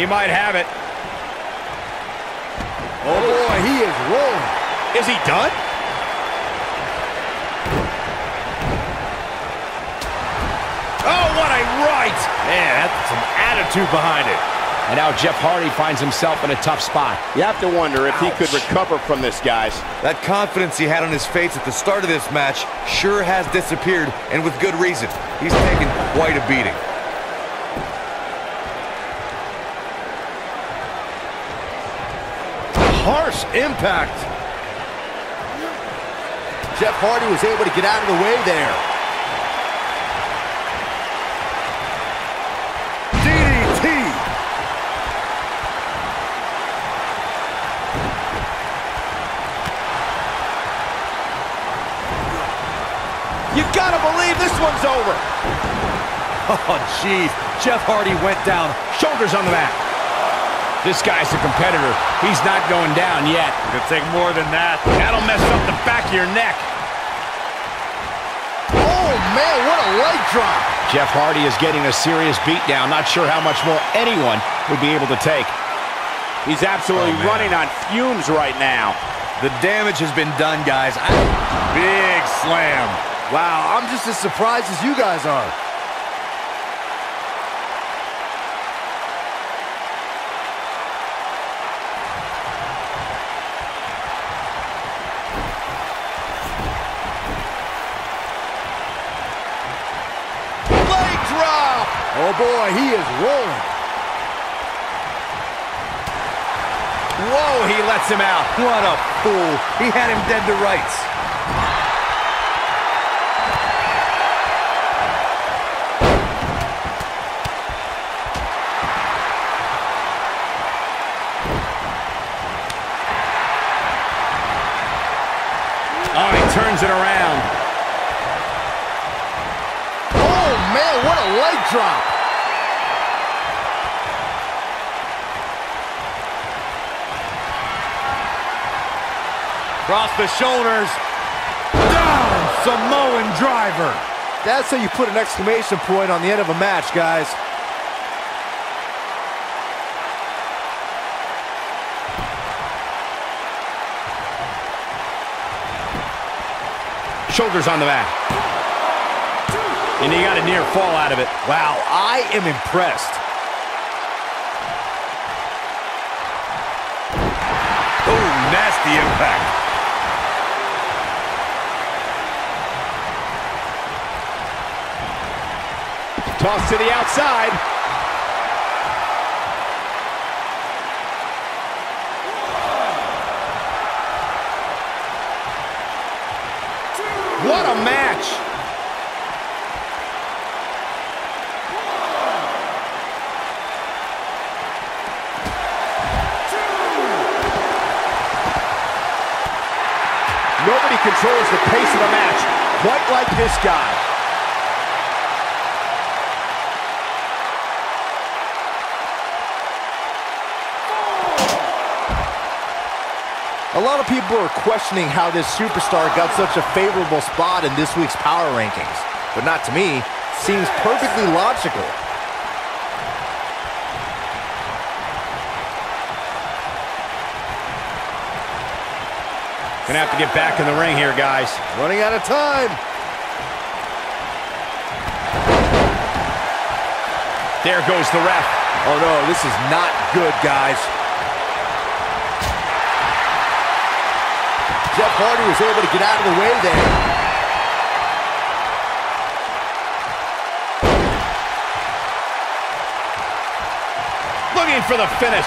He might have it. Oh boy, he is rolling. Is he done? Oh, what a right! Man, that's some attitude behind it. And now Jeff Hardy finds himself in a tough spot. You have to wonder if Ouch. he could recover from this, guys. That confidence he had on his face at the start of this match sure has disappeared, and with good reason. He's taken quite a beating. Harsh impact. Jeff Hardy was able to get out of the way there. DDT. You gotta believe this one's over. Oh, jeez. Jeff Hardy went down. Shoulders on the mat. This guy's a competitor. He's not going down yet. Could take more than that. That'll mess up the back of your neck. Oh, man, what a leg drop. Jeff Hardy is getting a serious beatdown. Not sure how much more anyone would be able to take. He's absolutely Oh, running on fumes right now. The damage has been done, guys. I- Big slam. Wow, I'm just as surprised as you guys are. Leg drop! Oh boy, he is rolling. Whoa, he lets him out. What a fool. He had him dead to rights. Cross the shoulders. Down. Samoan driver. That's how you put an exclamation point on the end of a match, guys. Shoulders on the back. And he got a near fall out of it. Wow, I am impressed. Oh, nasty impact. Toss to the outside. What a match! Nobody controls the pace of a match quite like this guy. A lot of people are questioning how this superstar got such a favorable spot in this week's power rankings. But not to me. Seems perfectly logical. Gonna have to get back in the ring here, guys. Running out of time. There goes the ref. Oh no, this is not good, guys. Hardy was able to get out of the way there. Looking for the finish.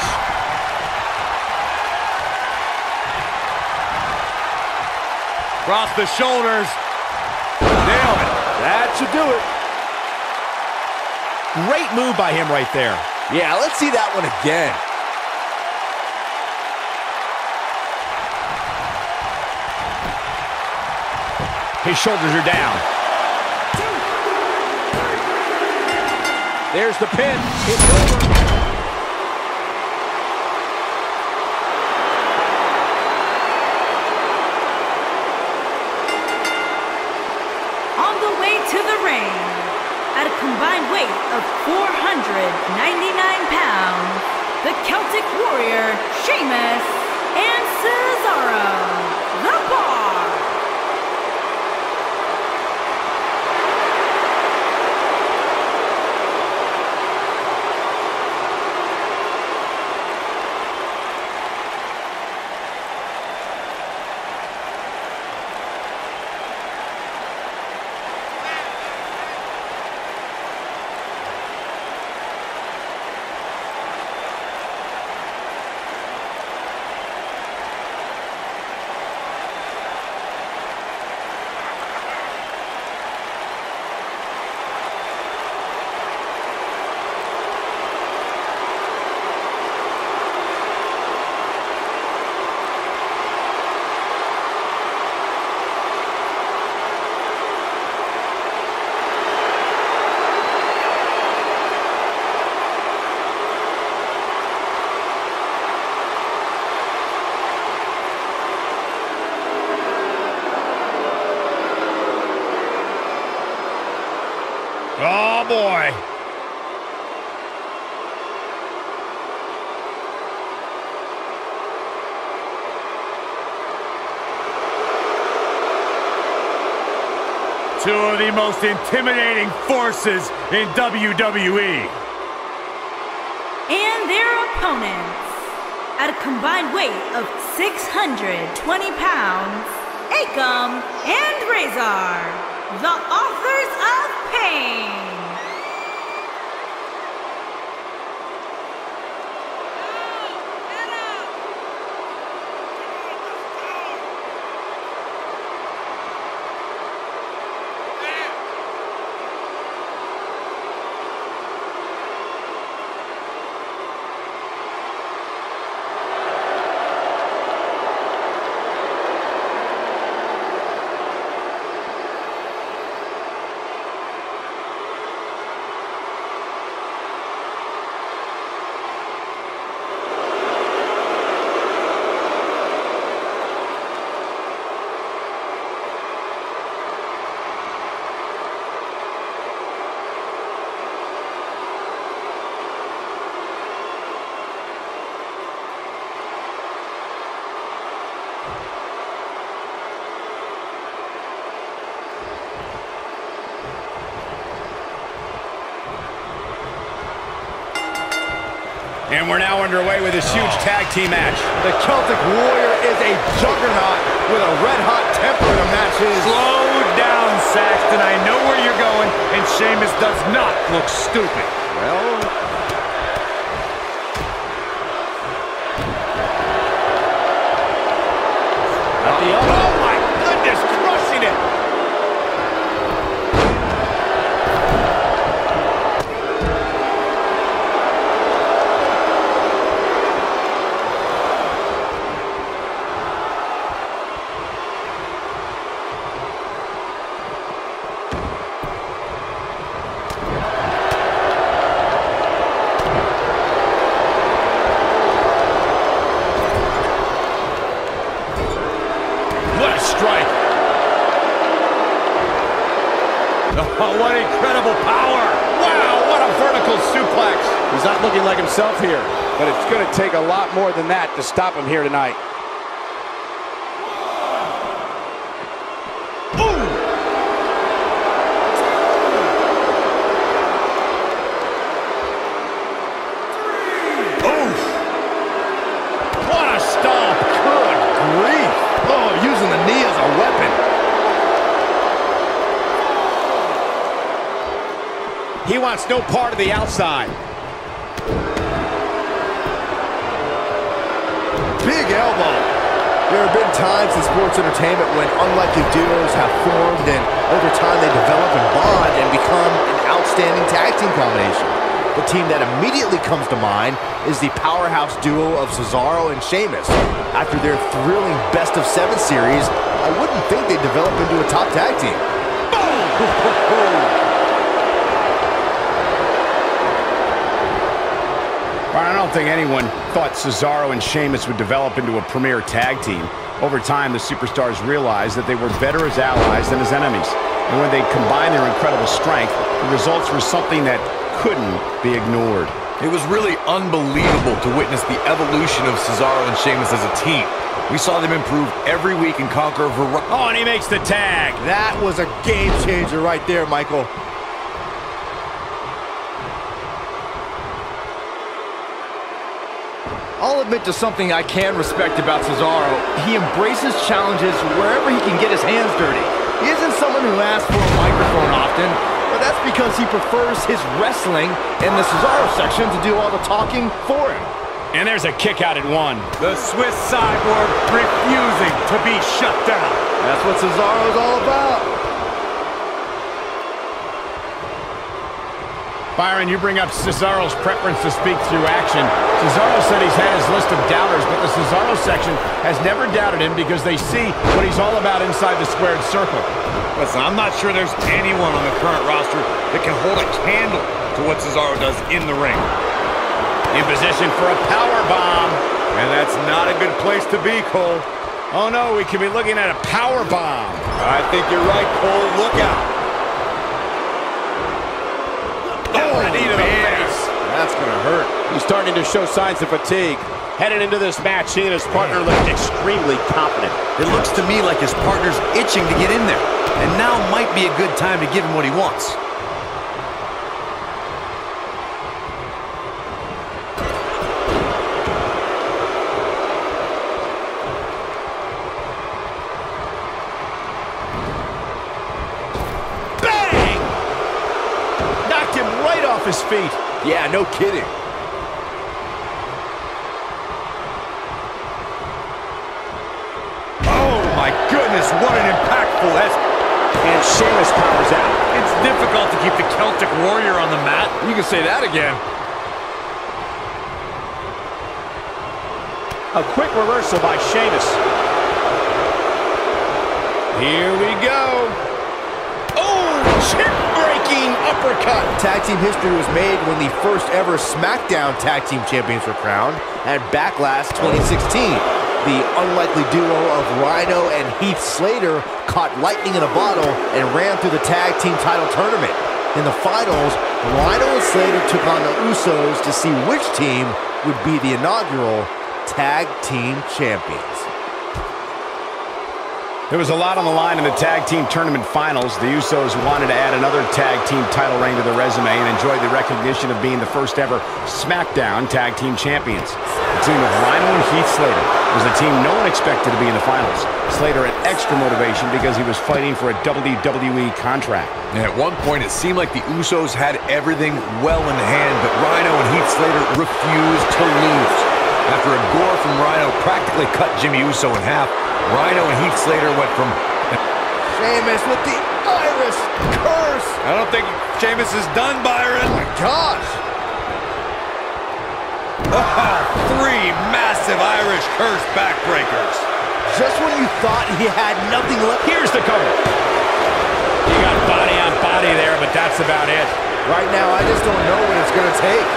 Cross the shoulders. Nailed it. That should do it. Great move by him right there. Yeah, let's see that one again. His shoulders are down. There's the pin. It's over. On the way to the ring, at a combined weight of 499 pounds, the Celtic Warrior, Sheamus, and Cesaro, the Bar. Two of the most intimidating forces in WWE. And their opponents, at a combined weight of 620 pounds, Akam and Rezar, the authors of pain. And we're now underway with this huge tag team match. The Celtic Warrior is a juggernaut with a red-hot temper to match his. Slow down, Saxton. I know where you're going, and Sheamus does not look stupid. Well, At the elbow. To stop him here tonight. Oof. What a stomp. good grief. Oh, using the knee as a weapon. He wants no part of the outside. Elbow. There have been times in sports entertainment when unlikely duos have formed and over time they develop and bond and become an outstanding tag team combination. The team that immediately comes to mind is the powerhouse duo of Cesaro and Sheamus. After their thrilling best of seven series, I wouldn't think they'd develop into a top tag team. Brian, I don't think anyone thought Cesaro and Sheamus would develop into a premier tag team. Over time, the superstars realized that they were better as allies than as enemies. And when they combined their incredible strength, the results were something that couldn't be ignored. It was really unbelievable to witness the evolution of Cesaro and Sheamus as a team. We saw them improve every week and conquer a variety. Oh, and he makes the tag. That was a game changer right there, Michael. Admit to something I can respect about Cesaro. He embraces challenges wherever he can get his hands dirty. He isn't someone who asks for a microphone often, but that's because he prefers his wrestling in the Cesaro section to do all the talking for him. And there's a kick out at one. The Swiss cyborg refusing to be shut down. That's what Cesaro's all about. Byron, you bring up Cesaro's preference to speak through action. Cesaro said he's had his list of doubters, but the Cesaro section has never doubted him because they see what he's all about inside the squared circle. Listen, I'm not sure there's anyone on the current roster that can hold a candle to what Cesaro does in the ring. In position for a power bomb. And that's not a good place to be, Cole. Oh no, we could be looking at a power bomb. I think you're right, Cole. Look out. Oh, knee to the face. That's gonna hurt. He's starting to show signs of fatigue. Headed into this match, he and his partner look extremely confident. It looks to me like his partner's itching to get in there. And now might be a good time to give him what he wants. Bang! Knocked him right off his feet. Yeah, no kidding. Oh, my goodness. What an impactful. That's, And Sheamus powers out. it's difficult to keep the Celtic Warrior on the mat. You can say that again. A quick reversal by Sheamus. Here we go. Oh, chip-breaking uppercut. Tag team history was made when the first ever SmackDown Tag Team Champions were crowned at Backlash 2016. The unlikely duo of Rhino and Heath Slater caught lightning in a bottle and ran through the tag team title tournament. In the finals, Rhino and Slater took on the Usos to see which team would be the inaugural Tag Team Champions. There was a lot on the line in the tag team tournament finals. The Usos wanted to add another tag team title reign to their resume and enjoyed the recognition of being the first ever SmackDown tag team champions. The team of Rhino and Heath Slater was a team no one expected to be in the finals. Slater had extra motivation because he was fighting for a WWE contract. And at one point, it seemed like the Usos had everything well in hand, but Rhino and Heath Slater refused to lose. After a gore from Rhino practically cut Jimmy Uso in half, Rhino and Heath Slater went from... Sheamus with the Irish curse. I don't think Sheamus is done, Byron. Oh my gosh. Oh, three massive Irish curse backbreakers. Just when you thought he had nothing left. Here's the cover. You got body on body there, but that's about it. Right now, I just don't know what it's going to take.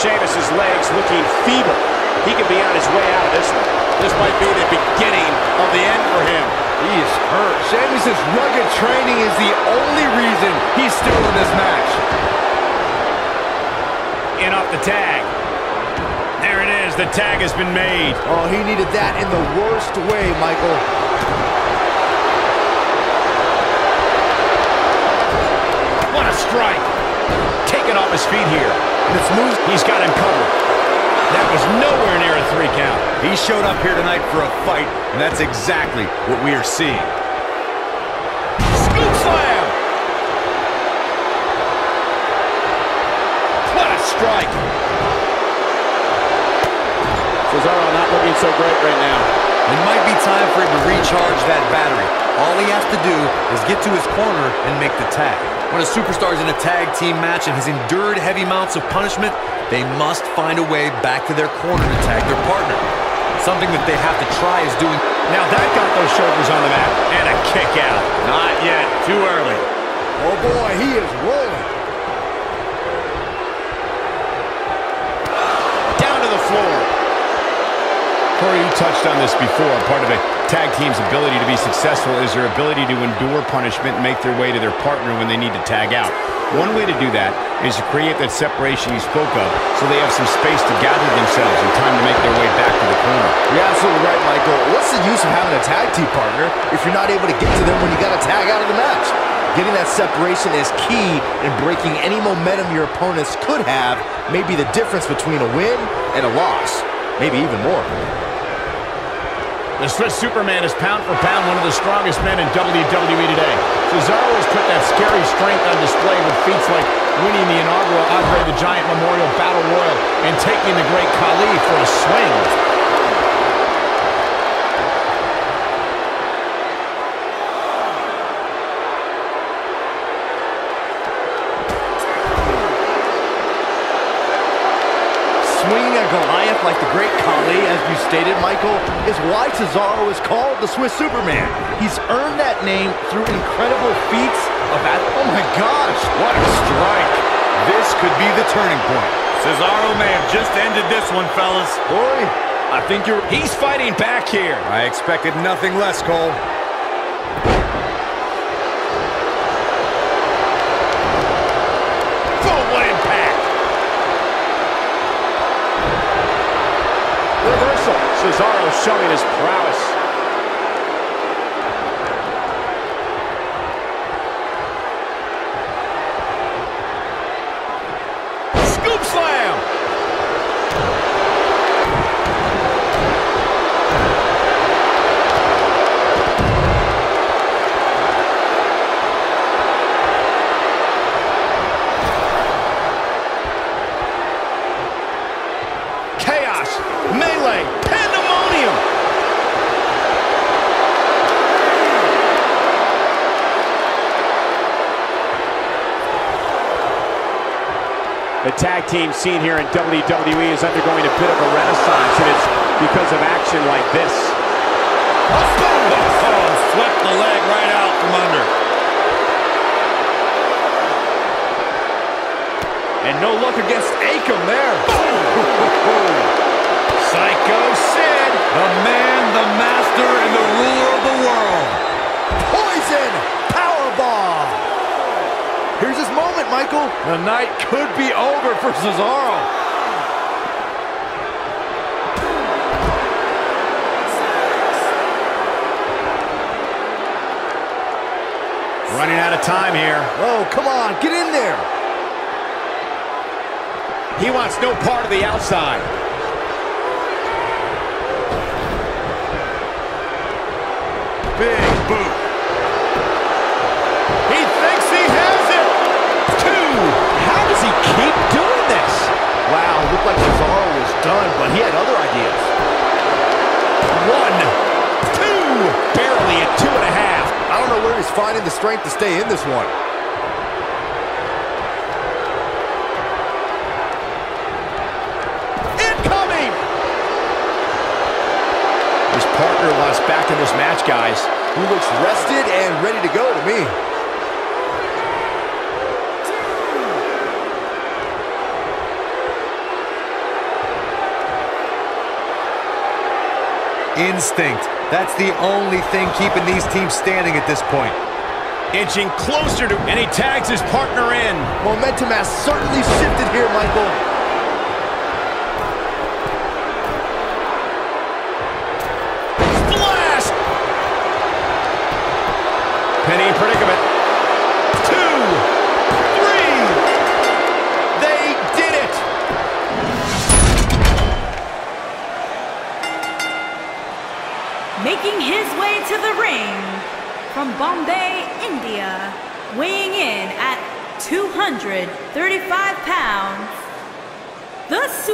Sheamus' legs looking feeble. He could be on his way out of this one. This might be the beginning of the end for him. He is hurt. Sheamus' rugged training is the only reason he's still in this match. In off the tag. There it is. The tag has been made. Oh, he needed that in the worst way, Michael. What a strike. Taken off his feet here. And it's moved. He's got him covered. That was nowhere near a three count. He showed up here tonight for a fight, and that's exactly what we are seeing. Scoop slam. What a strike. Cesaro not looking so great right now. It might be time for him to recharge that battery. All he has to do is get to his corner and make the tag. When a superstar is in a tag team match and has endured heavy amounts of punishment, they must find a way back to their corner to tag their partner. Something that they have to try is doing... Now that got those shoulders on the mat. And a kick out. Not yet. Too early. Oh boy, he is rolling. Down to the floor. Corey, you touched on this before. Part of a tag team's ability to be successful is their ability to endure punishment and make their way to their partner when they need to tag out. One way to do that is to create that separation you spoke of so they have some space to gather themselves and time to make their way back to the corner. You're absolutely right, Michael. What's the use of having a tag team partner if you're not able to get to them when you got to tag out of the match? Getting that separation is key in breaking any momentum your opponents could have, maybe the difference between a win and a loss, maybe even more. The Swiss Superman is pound for pound one of the strongest men in WWE today. Cesaro has put that scary strength on display with feats like winning the inaugural Andre the Giant Memorial Battle Royal and taking the great Khali for a swing. Stated, Michael, is why Cesaro is called the Swiss Superman. He's earned that name through incredible feats of that. Oh my gosh, what a strike. This could be the turning point. Cesaro may have just ended this one, fellas. Boy, I think you're... He's fighting back here. I expected nothing less, Cole. Showing his prowess. Tag team scene here in WWE is undergoing a bit of a renaissance, and it's because of action like this. Oh, swept the leg right out from under. And no luck against Akam there. Psycho Sid, the man, the master, and the ruler of the world. Poison! Here's Michael. The night could be over for Cesaro. Running out of time here. Oh, come on, get in there. He wants no part of the outside. Done, but he had other ideas. One. Two. Barely at two and a half. I don't know where he's finding the strength to stay in this one. Incoming. His partner lost back in this match, guys. He looks rested and ready to go to me. Instinct. That's the only thing keeping these teams standing at this point. Inching closer to, and he tags his partner in. Momentum has certainly shifted here, Michael.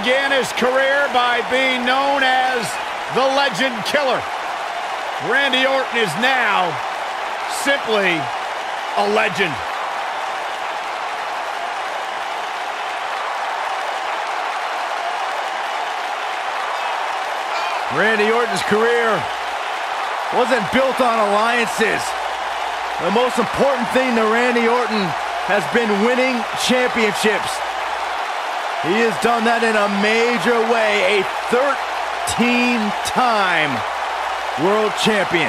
began his career by being known as the Legend Killer. Randy Orton is now simply a legend. Randy Orton's career wasn't built on alliances. The most important thing to Randy Orton has been winning championships. He has done that in a major way, a 13-time world champion.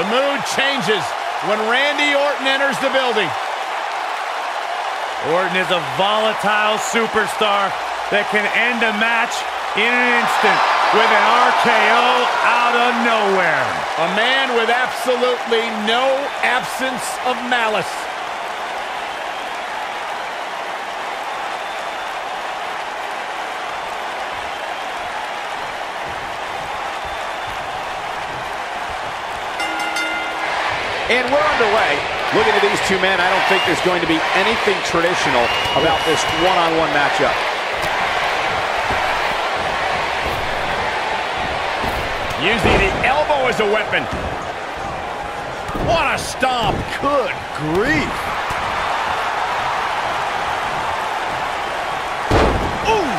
The mood changes when Randy Orton enters the building. Orton is a volatile superstar that can end a match in an instant with an RKO out of nowhere. A man with absolutely no absence of malice. And we're underway. Looking at these two men, I don't think there's going to be anything traditional about this one-on-one -on -one matchup. Using the elbow as a weapon. What a stomp. Good grief. Ooh.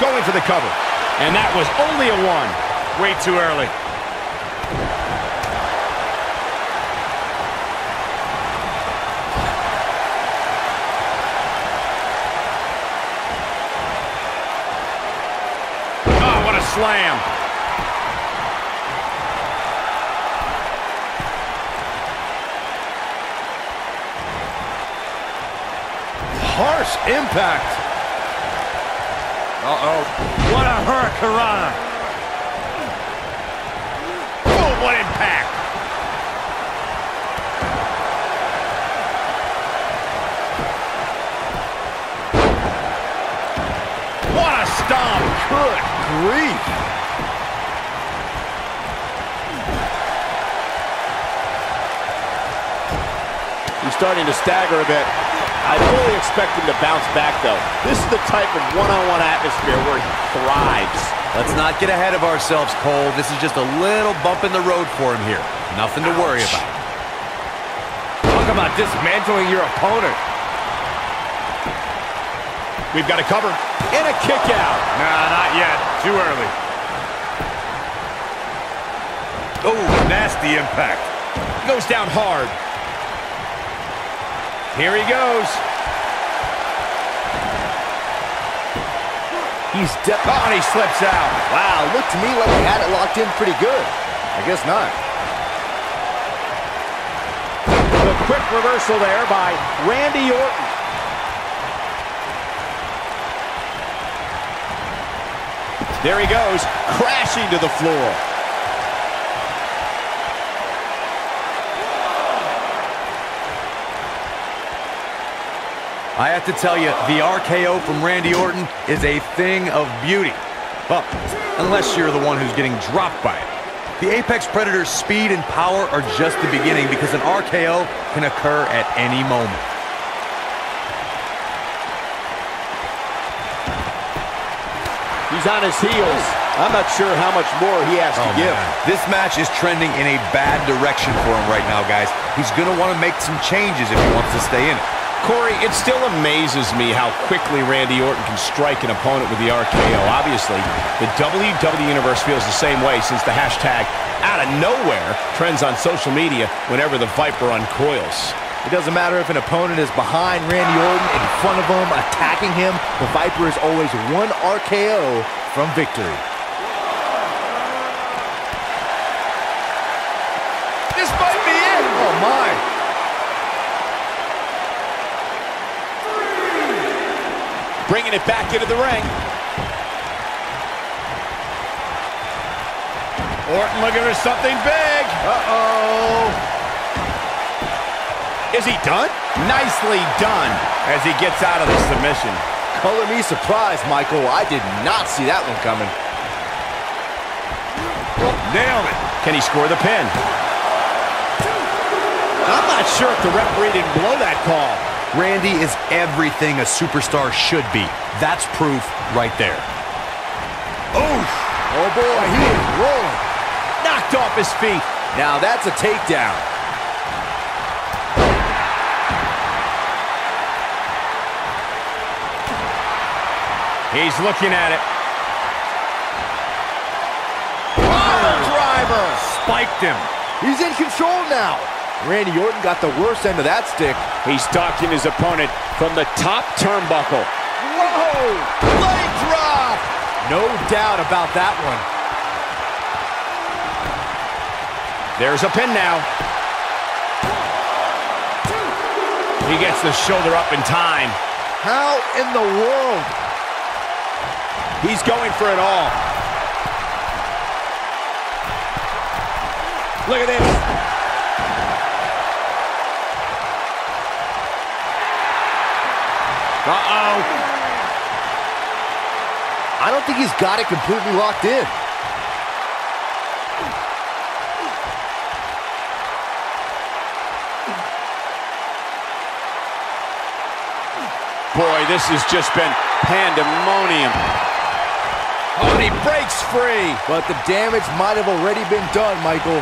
Going for the cover. And that was only a one. Way too early. Slam. Harsh impact. Uh-oh. What a hurricanrana. Oh, what impact. What a stomp. Good grief. He's starting to stagger a bit. I fully expect him to bounce back, though. This is the type of one-on-one -on -one atmosphere where he thrives. Let's not get ahead of ourselves, Cole. This is just a little bump in the road for him here. Nothing to worry about. Talk about dismantling your opponent. We've got a cover. And a kick out. Nah, not yet. Too early. Oh, nasty impact. Goes down hard. Here he goes. He's oh, and he slips out. Wow, looked to me like he had it locked in pretty good. I guess not. The quick reversal there by Randy Orton. There he goes, crashing to the floor. I have to tell you, the RKO from Randy Orton is a thing of beauty. Well, unless you're the one who's getting dropped by it. The Apex Predator's speed and power are just the beginning because an RKO can occur at any moment. He's on his heels. I'm not sure how much more he has to oh, give. Man. This match is trending in a bad direction for him right now, guys. He's going to want to make some changes if he wants to stay in it. Corey, it still amazes me how quickly Randy Orton can strike an opponent with the RKO. Obviously, the WWE Universe feels the same way since the hashtag out of nowhere trends on social media whenever the Viper uncoils. It doesn't matter if an opponent is behind Randy Orton, in front of him, attacking him. The Viper is always one RKO from victory. This might be it. Oh, my. Bringing it back into the ring. Orton looking for something big. Uh-oh. Is he done? Nicely done as he gets out of the submission. Color me surprised, Michael. I did not see that one coming. Nailed it. Can he score the pin? I'm not sure if the referee didn't blow that call. Randy is everything a superstar should be. That's proof right there. Oof. Oh, boy, he is rolling. Knocked off his feet. Now that's a takedown. He's looking at it. Pile driver. Spiked him. He's in control now. Randy Orton got the worst end of that stick. He's stalking his opponent from the top turnbuckle. Whoa! Leg drop! No doubt about that one. There's a pin now. He gets the shoulder up in time. How in the world? He's going for it all. Look at this. Uh-oh. I don't think he's got it completely locked in. Boy, this has just been pandemonium. Oh, and he breaks free. But the damage might have already been done, Michael.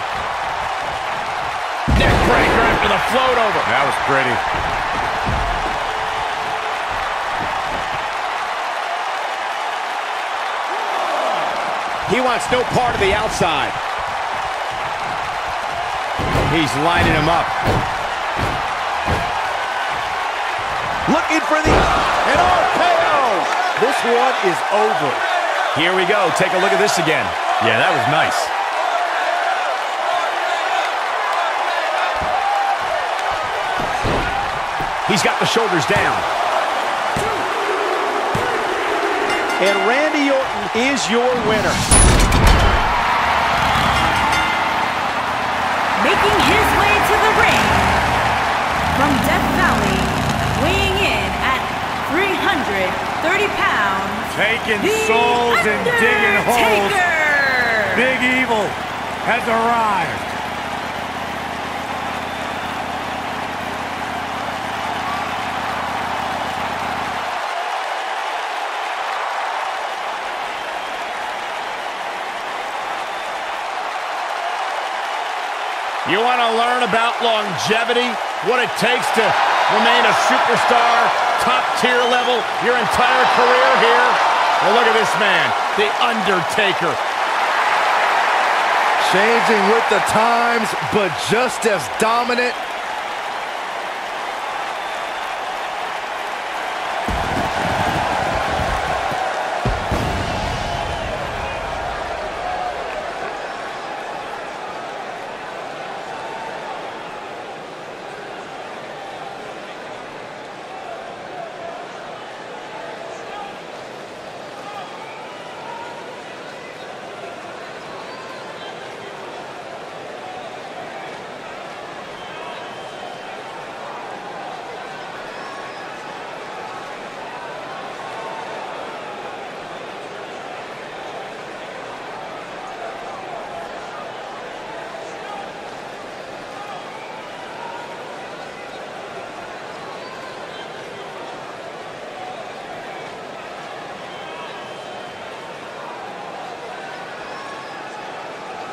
Neck breaker after the float over. That was pretty. He wants no part of the outside. He's lining him up. Looking for the... An RKO! This one is over. Here we go. Take a look at this again. Yeah, that was nice. He's got the shoulders down. And Randy Orton is your winner. Making his way to the ring from Death Valley, weighing in at 330 pounds, Taking The souls and digging holes. Big Evil has arrived. You want to learn about longevity? What it takes to remain a superstar, top tier level, your entire career here? Well, look at this man, The Undertaker. Changing with the times, but just as dominant.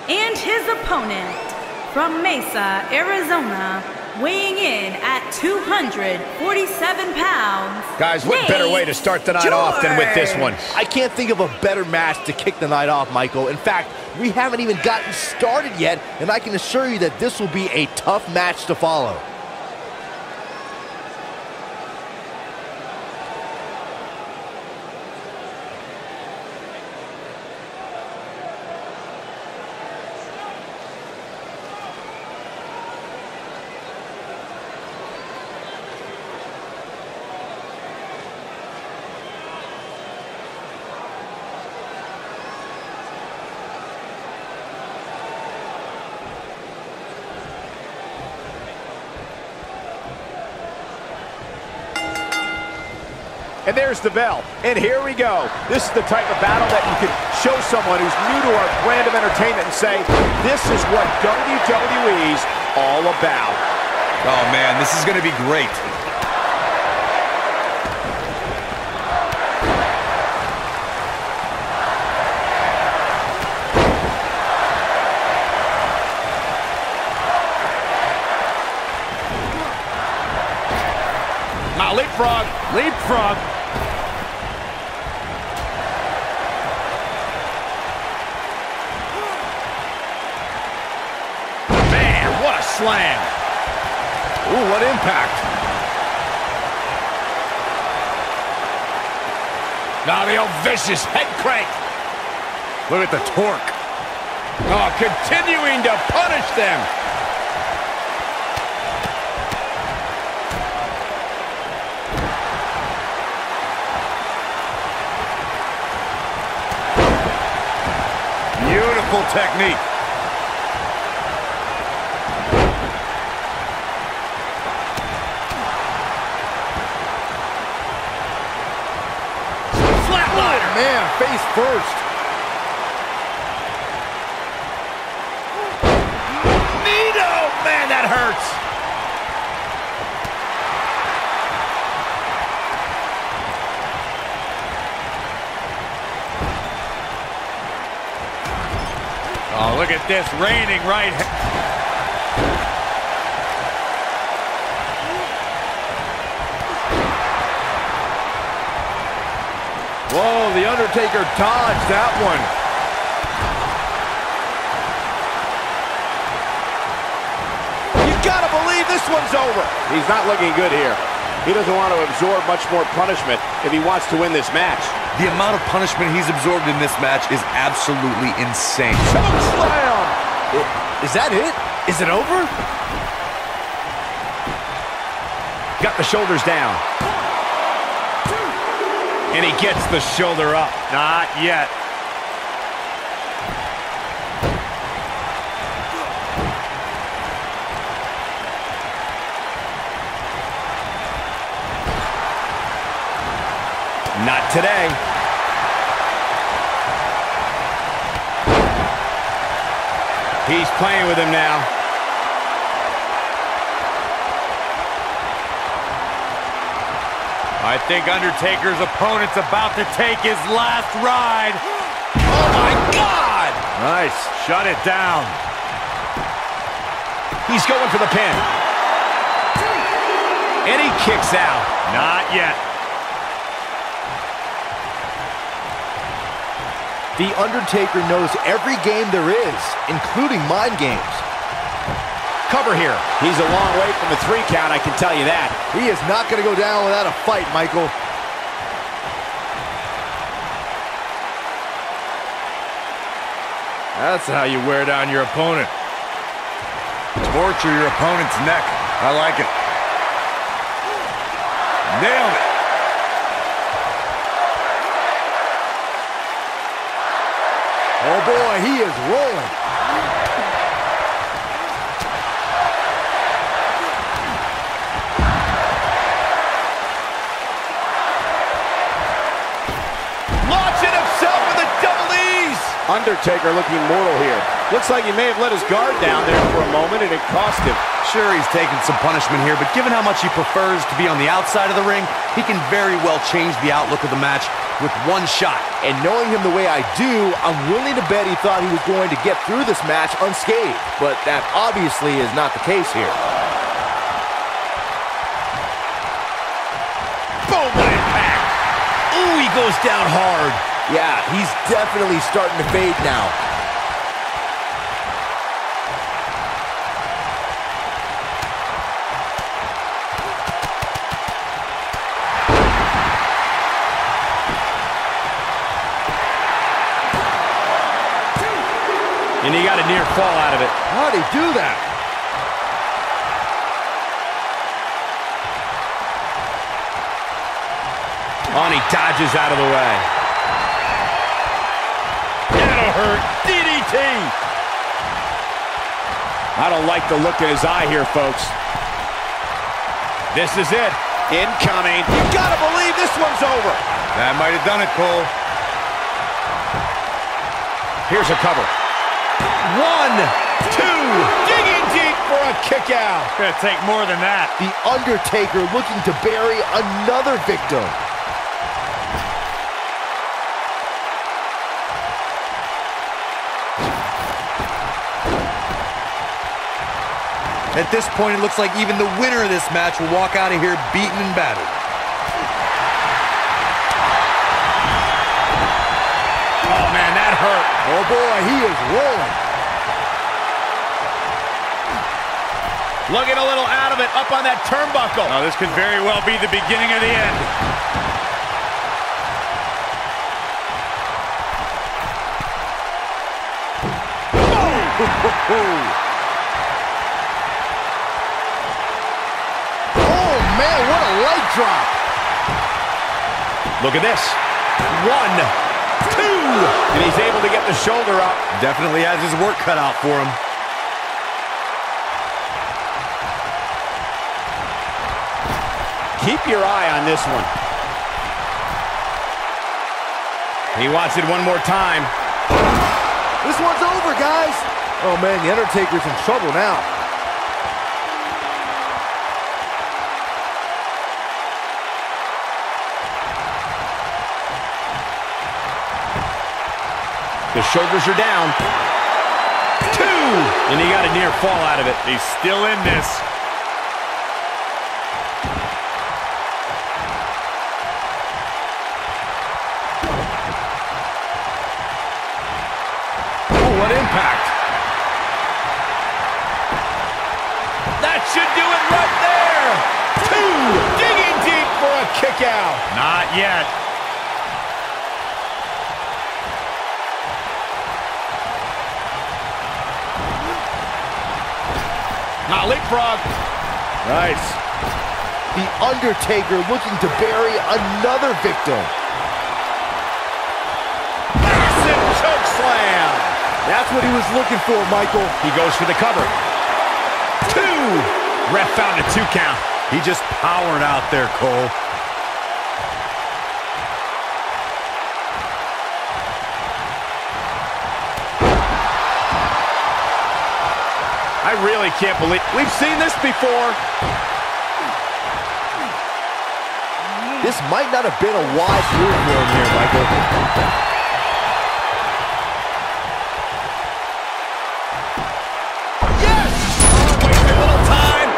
And his opponent from Mesa, Arizona, weighing in at 247 pounds. Guys, what better way to start the night Nate off than with this one? I can't think of a better match to kick the night off, Michael. In fact, we haven't even gotten started yet, and I can assure you that this will be a tough match to follow. And there's the bell. And here we go. This is the type of battle that you can show someone who's new to our brand of entertainment and say, this is what WWE's all about. Oh, man, this is going to be great. Now leapfrog. Leapfrog. Ooh, what impact. Now the old vicious head crank. Look at the torque. Oh, continuing to punish them. Beautiful technique. Flatliner. Man, face first. Nito! Man, that hurts. Oh, look at this. raining right. Whoa, The Undertaker dodged that one. You gotta believe this one's over. He's not looking good here. He doesn't want to absorb much more punishment if he wants to win this match. The amount of punishment he's absorbed in this match is absolutely insane. Slam! Is that it? Is it over? Got the shoulders down. And he gets the shoulder up. Not yet. Not today. He's playing with him now. I think Undertaker's opponent's about to take his last ride. Oh my God! Nice. Shut it down. He's going for the pin. And he kicks out. Not yet. The Undertaker knows every game there is, including mind games. Cover here. He's a long way from a three count, I can tell you that. He is not going to go down without a fight, Michael. That's how you wear down your opponent. Torture your opponent's neck. I like it. Nailed it. Oh boy, he is rolling. Undertaker looking mortal here. Looks like he may have let his guard down there for a moment and it cost him. Sure, he's taking some punishment here, but given how much he prefers to be on the outside of the ring, he can very well change the outlook of the match with one shot. And knowing him the way I do, I'm willing to bet he thought he was going to get through this match unscathed. But that obviously is not the case here. Boom, what impact! Ooh, he goes down hard. Yeah, he's definitely starting to fade now. And he got a near fall out of it. How'd he do that? On, he dodges out of the way. That'll. DDT! I don't like the look in his eye here, folks. This is it. Incoming. You gotta believe this one's over. That might have done it, Cole. Here's a cover. One, two, digging deep for a kick out. Gonna take more than that. The Undertaker looking to bury another victim. At this point, it looks like even the winner of this match will walk out of here beaten and battered. Oh, man, that hurt. Oh boy, he is rolling. Looking a little out of it, up on that turnbuckle. Oh, this could very well be the beginning of the end. Oh drop. Look at this. One, two. And he's able to get the shoulder up. Definitely has his work cut out for him. Keep your eye on this one. He wants it one more time. This one's over, guys. Oh man, the Undertaker's in trouble now. The shoulders are down. Two! And he got a near fall out of it. He's still in this. Oh, what impact. That should do it right there. Two! Digging deep for a kick out. Not yet. Now leapfrog. Nice. The Undertaker looking to bury another victim. Massive choke slam. That's what he was looking for, Michael. He goes for the cover. Two! Ref found a two count. He just powered out there, Cole. Really can't believe we've seen this before. This might not have been a wise move for him here, Michael. Yes! Oh, wasted a little time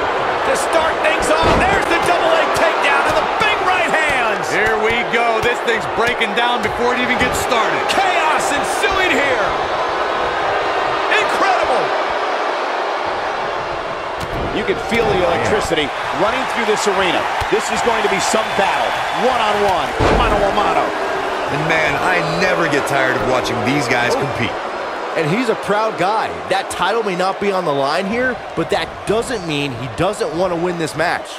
to start things off. There's the double leg takedown and the big right hands. Here we go. This thing's breaking down before it even gets started. Chaos ensuing here. Incredible. You can feel the electricity running through this arena. This is going to be some battle. One-on-one, mano-a-mano. And man, I never get tired of watching these guys oh. compete. And he's a proud guy. That title may not be on the line here, but that doesn't mean he doesn't want to win this match.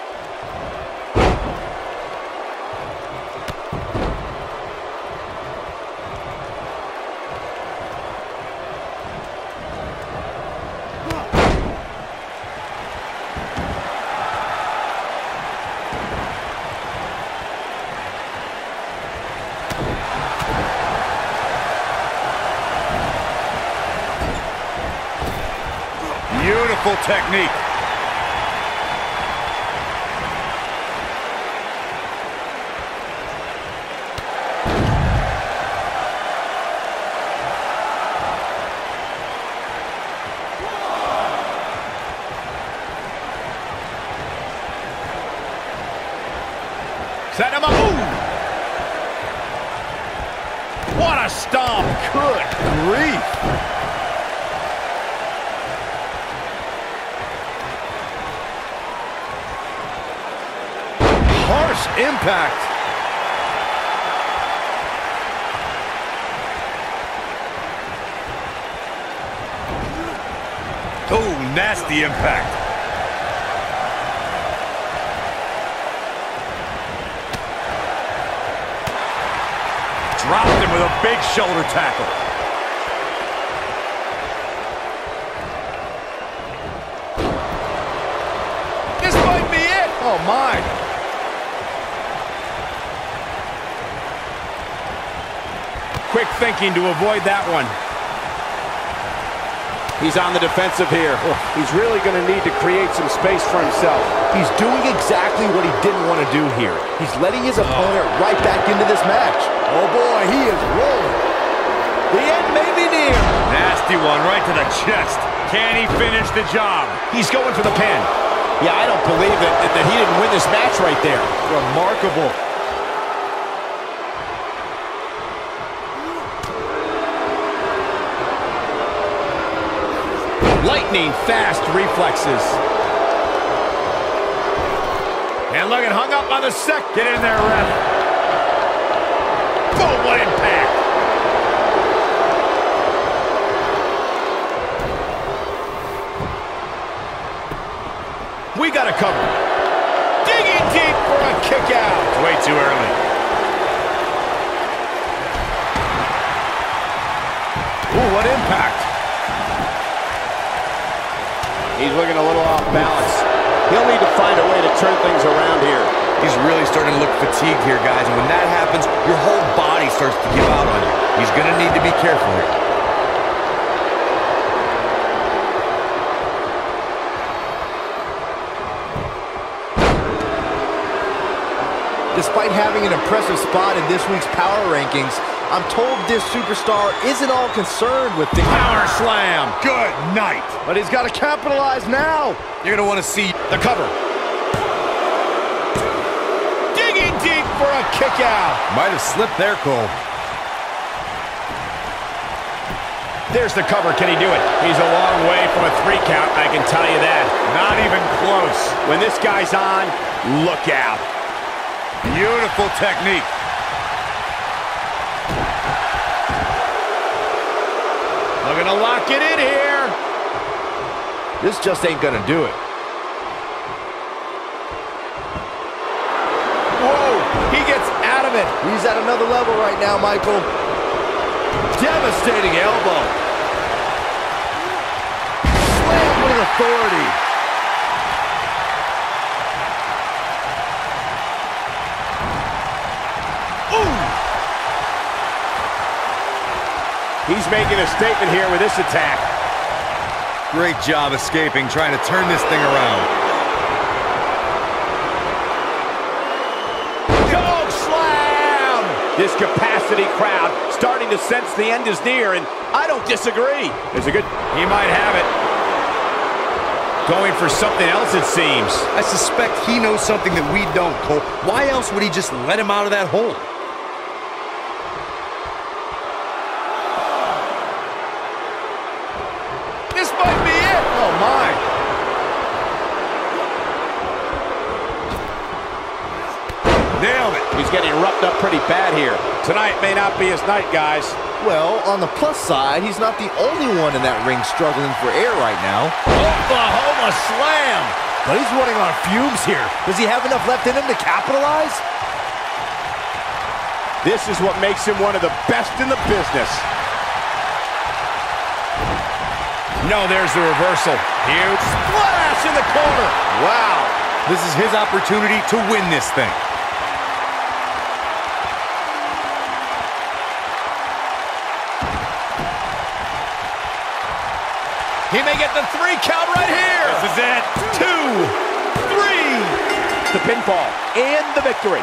Beautiful technique. the impact. Dropped him with a big shoulder tackle. This might be it. Oh, my. Quick thinking to avoid that one. He's on the defensive here. He's really going to need to create some space for himself. He's doing exactly what he didn't want to do here. He's letting his oh. opponent right back into this match. Oh boy, he is rolling. The end may be near. Nasty one right to the chest. Can he finish the job? He's going for the pin. Yeah, I don't believe that, that, that he didn't win this match right there. Remarkable. Lightning fast reflexes. And look at hung up on the sec. Get in there, ref. Boom, what impact. We got a cover. Digging deep for a kick out. Way too early. He's looking a little off balance. He'll need to find a way to turn things around here. He's really starting to look fatigued here, guys. And when that happens, your whole body starts to give out on you. He's going to need to be careful here. Despite having an impressive spot in this week's power rankings, I'm told this superstar isn't all concerned with the Power slam. Good night. But he's got to capitalize now. You're going to want to see The cover. Digging deep for a kick out. Might have slipped there, Cole. There's the cover. Can he do it? He's a long way from a three count, I can tell you that. Not even close. When this guy's on, look out. Beautiful technique. Looking to lock it in here. This just ain't going to do it. Whoa, he gets out of it. He's at another level right now, Michael. Devastating elbow. Slam with authority. He's making a statement here with this attack. Great job escaping, trying to turn this thing around. Choke slam! This capacity crowd starting to sense the end is near, and I don't disagree. There's a good... He might have it. Going for something else, it seems. I suspect he knows something that we don't, Cole. Why else would he just let him out of that hole? This might be it. Oh, my. Nailed it. He's getting roughed up pretty bad here. Tonight may not be his night, guys. Well, on the plus side, he's not the only one in that ring struggling for air right now. Oklahoma slam. But he's running on fumes here. Does he have enough left in him to capitalize? This is what makes him one of the best in the business. No, there's the reversal. Huge splash in the corner. Wow. This is his opportunity to win this thing. He may get the three count right here. This is it. Two, three. The pinfall and the victory.